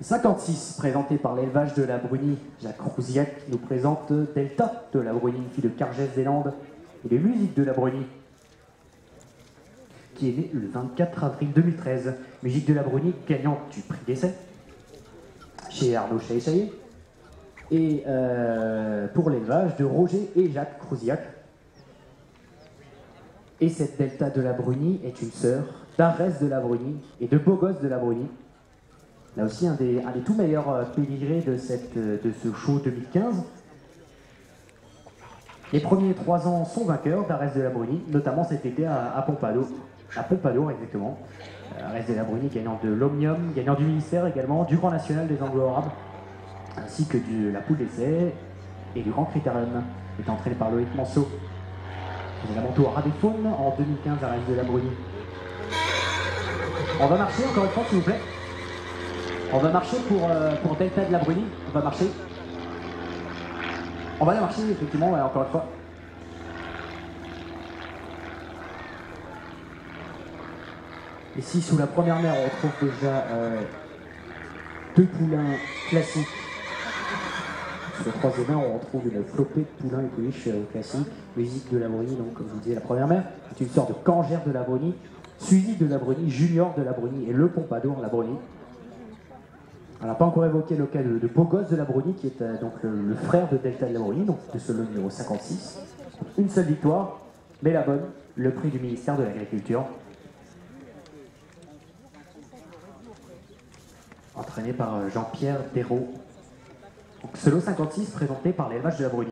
56, présenté par l'élevage de la Brunie, Jacques Rousiac nous présente Delta de la Brunie, fille de Cargès des Landes, et les musiques de la Brunie, qui est née le 24 avril 2013. Musique de la Brunie, gagnante du prix d'essai, chez Arnaud Chaïchaillé, et euh, pour l'élevage de Roger et Jacques Crousiac. Et cette Delta de la Brunie est une sœur d'Arès de la Brunie et de Bogos de la Brunie. Là aussi, un des, tout meilleurs euh, pédigrés de, cette, euh, de ce show 2015. Les premiers trois ans sont vainqueurs d'Arès de la Brunie, notamment cet été à, Pompadour. À Pompadour, exactement. Euh, Arès de la Brunie, gagnant de l'Omnium, gagnant du ministère également, du Grand National des Anglo-Arabes, ainsi que de la poule d'essai et du Grand Critérium, est entraîné par Loïc Manceau. Également tout à des Faunes en 2015 à Arès de la Brunie. On va marcher encore une fois, s'il vous plaît. On va marcher pour, euh, pour Delta de la Brunie. On va marcher. On va aller marcher, effectivement, encore une fois. Ici, sous la première mer, on retrouve déjà euh, deux poulains classiques. Sur le troisième on retrouve une flopée de poulains et pouliches euh, classiques. Musique de la Brunie, donc, comme je vous disais, la première mer. C'est une sorte de cangère de la Brunie, suivi de la Brunie, junior de la Brunie et le Pompadour, la Brunie. On n'a pas encore évoqué le cas de, de Bogos de la Brunie, qui est euh, donc le, frère de Delta de la Brunie, donc de ce numéro 56. Une seule victoire, mais la bonne, le prix du ministère de l'Agriculture. Entraîné par euh, Jean-Pierre Dérault. Donc ce lot 56 présenté par l'élevage de la Brunie.